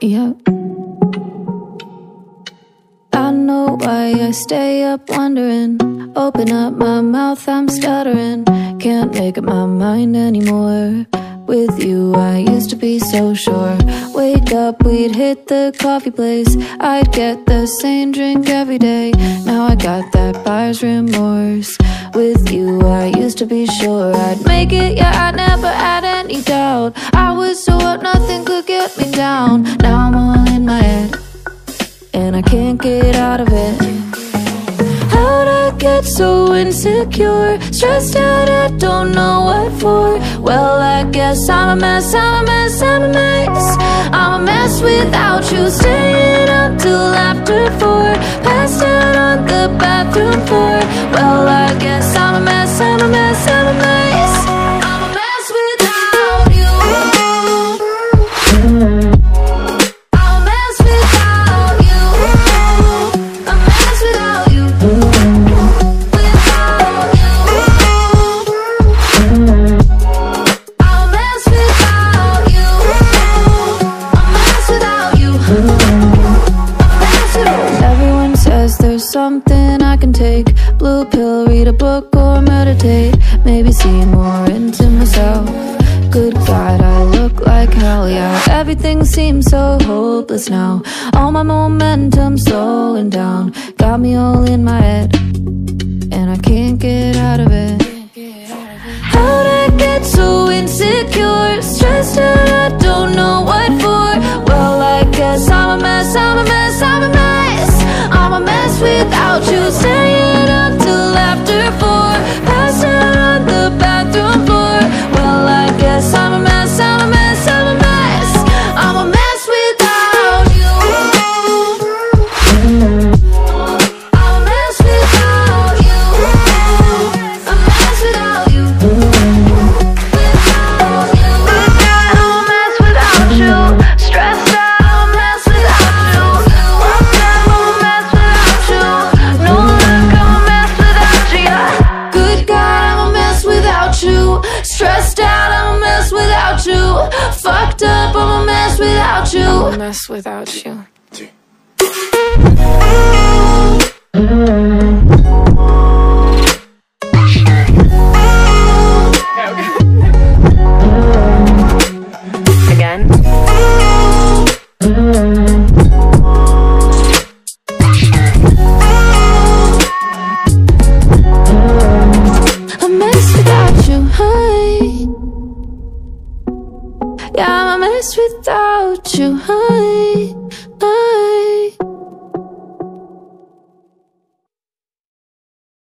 Yep. I know why I stay up wondering. Open up my mouth, I'm stuttering. Can't make up my mind anymore. With you, I used to be so sure. Wake up, we'd hit the coffee place. I'd get the same drink every day. Now I got that buyer's remorse. With you, I used to be sure I'd make it. Yeah, I never had any doubt. I was so up, nothing could get me down. Now I'm all in my head, and I can't get out of it. How'd I get so insecure? Stressed out, I don't know what for. Well, I guess I'm a mess, I'm a mess, I'm a mess. I'm a mess without you Staying up till after four. Passed out on the bathroom floor. Well, something I can take. Blue pill, read a book or meditate. Maybe see more into myself. Good God, I look like hell, yeah. Everything seems so hopeless now. All my momentum slowing down. Got me all in my head I'm a mess without you. I'm a mess without you Yeah, mess without you, honey